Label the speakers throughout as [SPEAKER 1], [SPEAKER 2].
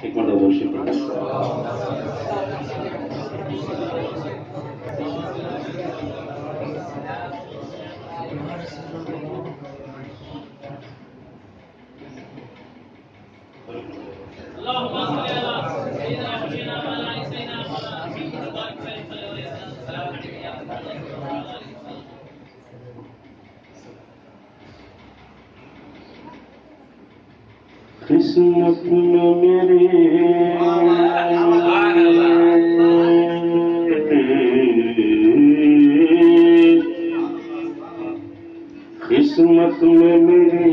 [SPEAKER 1] Ricordo dolce. Allahumma قسمت میں میری قسمت میں میری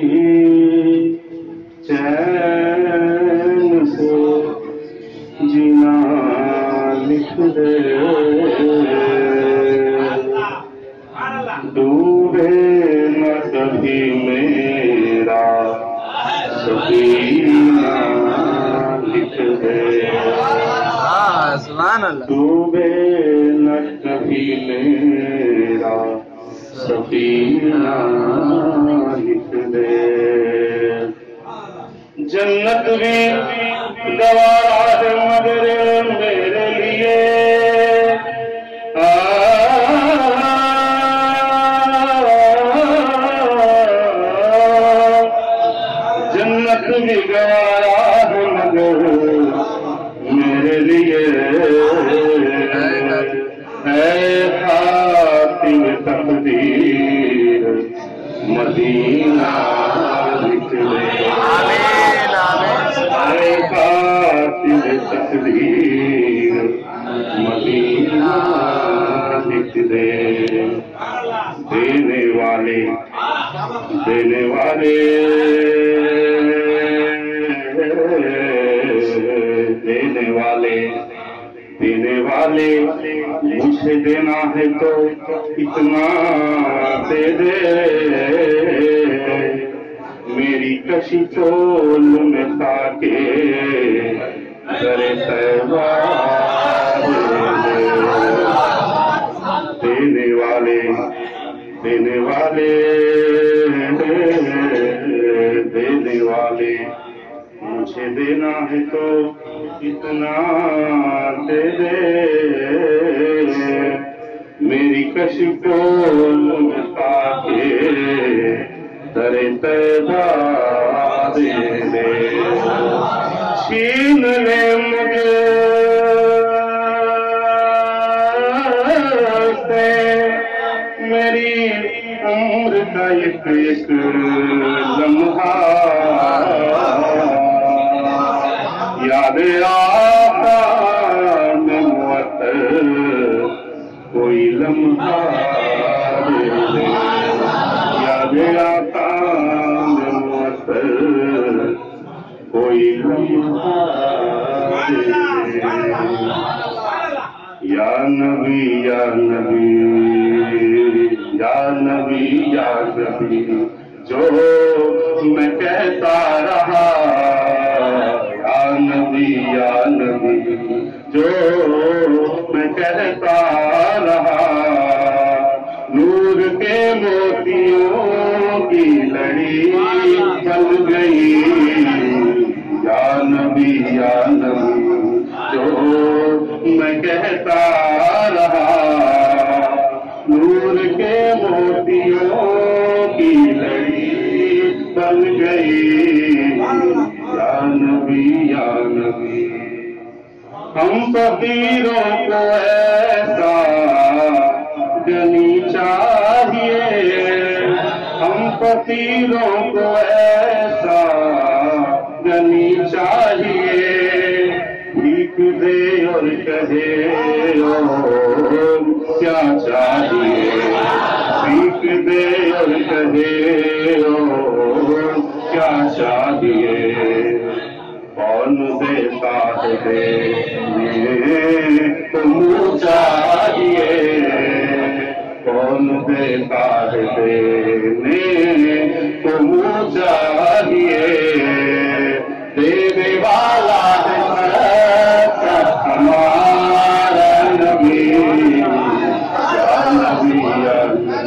[SPEAKER 1] سفینہ لکھ دے جنت بھی مدینہ تقدیر دے دینے والے دینے والے۔ دینے والے دینے والے۔ مجھے دینا ہے تو اتنا دے دے۔ میری کشی چول میں تاکہ کرے دینے والے دینے والے دینے والے، مجھے دینا ہے تو اتنا دے دے میری کش کو تاکہ ترے تیبا دے دے۔ چھین لے مجھے میری عمر کا ایک ایک لمحہ۔ یاد آتا میں معطل کوئی لمحہ یاد میں معطل کوئی لمحہ یا نبی یا نبی یا نبی یا نبی جو میں کہتا رہا نبی یا نبی جو میں کہتا رہا نور کے موتیوں کی لڑی چل گئی یا نبی یا نبی جو میں کہتا ہم فقیروں کو ایسا گنی چاہیے۔ ہم فقیروں کو ایسا گنی چاہیے۔ بھیک دے اور کہے کیا چاہیے؟ بھیک دے اور کہے کیا چاہیے؟ کون دیتا ہے دے تم چاہیے؟ کون دیتا ہے دینے تم چاہیے؟ دینے والا ہے ہمارا نبی یا نبی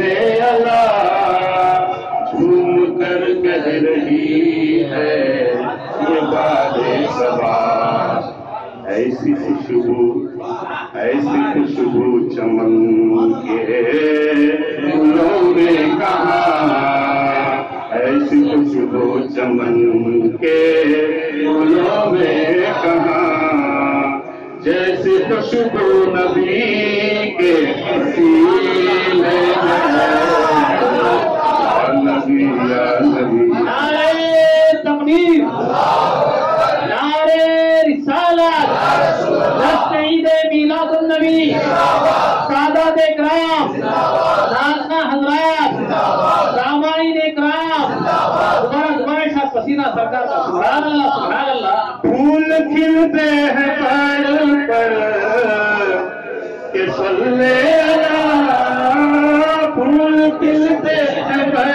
[SPEAKER 1] ہیں اللہ جھوم کر کہہ رہی ہے۔ یہ باد سبا ایسی خوشبو ایسی خوشبو چمن کے پھولوں میں کہاں ایسی خوشبو چمن کے پھولوں میں جیسی خوشبو نبی کے سینے نبی یا نبی۔
[SPEAKER 2] تقدیر۔ رسالت۔ دست عید میلاد النبی۔ سادات اکرام۔ حضرات۔ سامعین اکرام۔ شاہ پسینہ سرکار کا سبحان اللہ۔ سبحان
[SPEAKER 1] کھلتے ہیں پڑ پڑ کہ صلی اللہ پھول کھلتے ہیں پڑ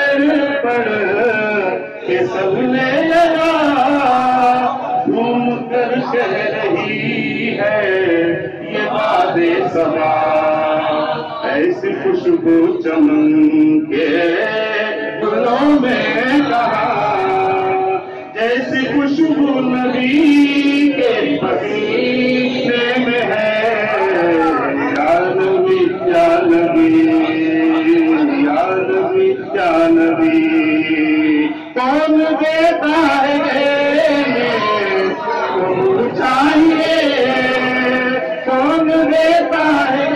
[SPEAKER 1] پڑ کہ صلی اللہ گھوم کر کہہ رہی ہے یہ باد سبا ایسی خوشبو چمن کے گلوں میں کہا خوشبو نبی کے پسینے میں ہے۔ یا نبی یا نبی یا نبی یا نبی۔ کون دیتا ہے دینے چاہیے؟ کون دیتا ہے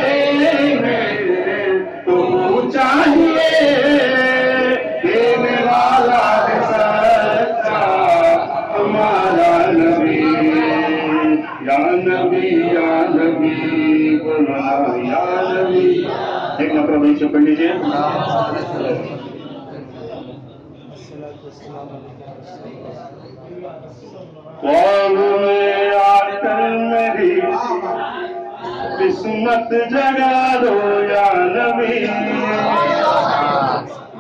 [SPEAKER 1] ایک مرتبہ بھائی پڑھ لیجیے میں قسمت جگا دو یا نبی۔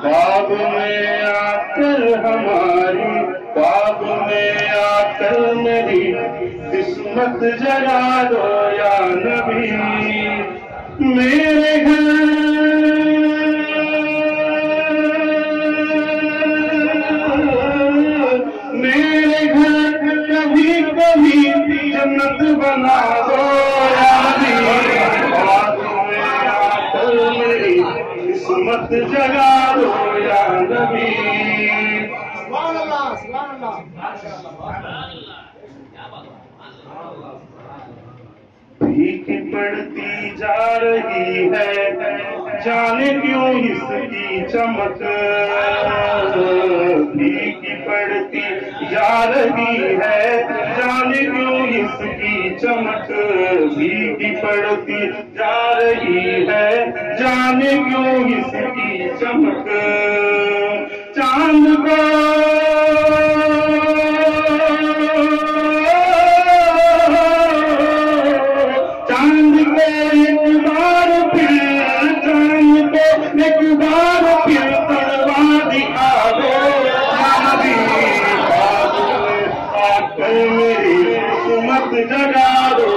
[SPEAKER 1] باب میں آ کر ہماری، باب میں آ کر میری قسمت جگا دو یا نبی۔ میرے گھر کبھی کبھی جنت بنا دو یا نبی میری قسمت جگا دو یا نبی
[SPEAKER 2] سبحان اللہ سبحان اللہ
[SPEAKER 1] بھیک پڑتی جا رہی ہے جانے کیوں اس کی چمک بھیک پڑتی جا رہی ہے جانے کیوں اس کی چمک بھیک پڑتی جا رہی ہے جانے کیوں اس کی چمک چاند کو قسمت جگا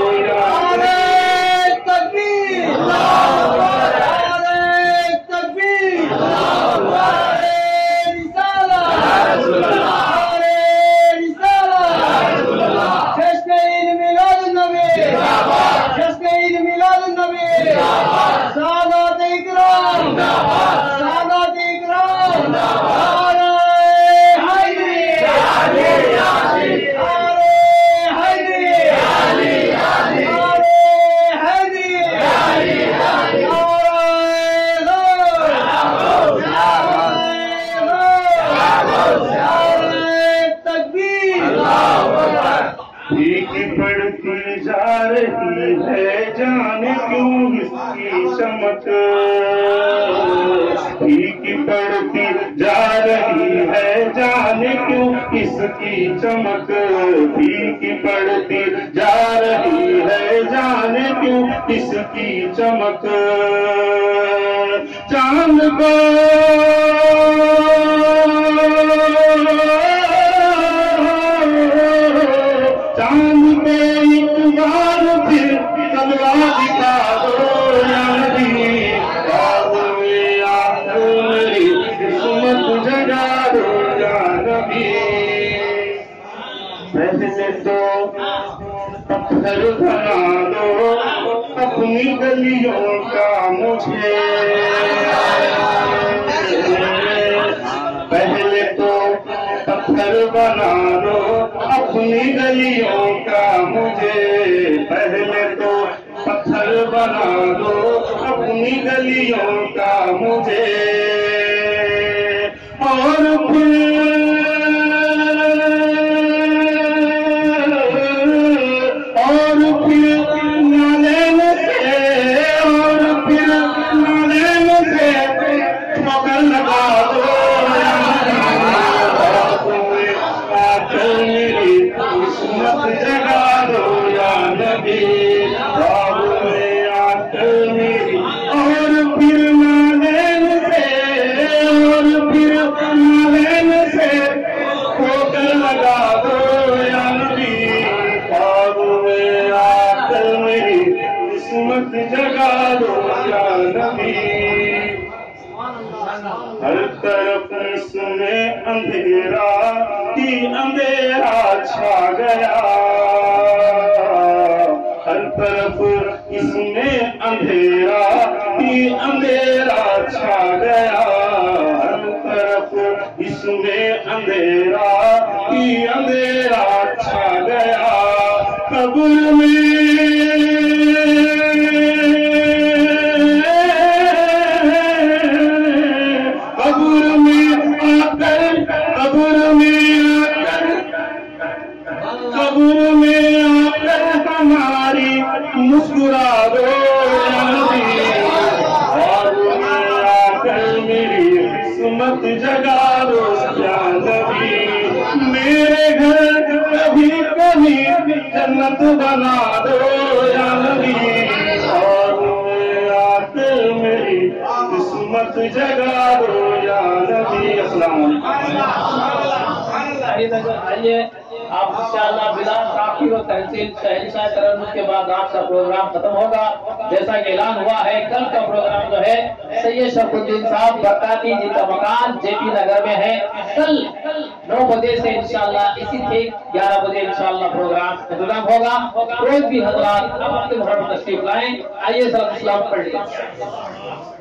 [SPEAKER 1] کی سمت کی پڑتی جا رہی ہے جانے کیوں اس کی چمک پھیکی پڑتی جا رہی ہے جانے کیوں اس کی چمک چاند کو چاند پہ گلیوں کا مجھے پہلے تو پتھر بنا دو اپنی گلیوں کا مجھے پہلے تو پتھر بنا دو، اپنی گلیوں کا مجھے اندھیرا کی اندھیرا چھا گیا۔ ہر طرف اس میں اندھیرا کی اندھیرا چھا گیا۔ ہر طرف اس میں اندھیرا کی اندھیرا جنت بنا دو یا نبی قبر میں آ میری قسمت جگا دو یا نبی السلام علیکم
[SPEAKER 3] آئیے آپ انشاءاللہ بلا تاخیر و تحصیل شہنشاہ ترنم کے بعد آپ کا پروگرام ختم ہوگا۔ جیسا کہ اعلان ہوا ہے، کل کا پروگرام جو ہے، سید شرف الدین صاحب، برکاتی جن کا مکان جے پی نگر میں ہے۔ کل نو بجے سے انشاءاللہ اسی ٹھیک گیارہ بجے انشاءاللہ پروگرام پروگرام ہوگا۔ کوئی بھی حضرات اب اپنے تشریف لائیں، آئیے سلام اسلام پڑھ لیجیے